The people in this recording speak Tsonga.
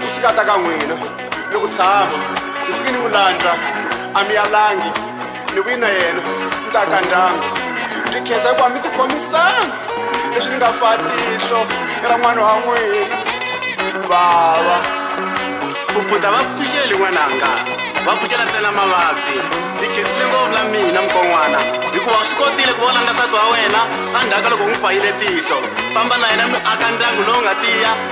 ku suka ta ka nwina ni ku tshama ni suki ni mulandla a mi yalangi ni vuyi na yena ni ta ka ndyangu ndzi khensa hikuva mi ti khomisanga leswi ni nga fatihlo ra n'wana wa n'wina baba kuputa va pfuxeli n'wananga va pfuxela ntsena mavabyi ni khesile ngopfu na mina mukon'wana hikuva swi kotile ku va langa nsati wa wena va ndhaka loko n'wi fayile tihlo famba na yena mi aka ndyangu lowu nga tiya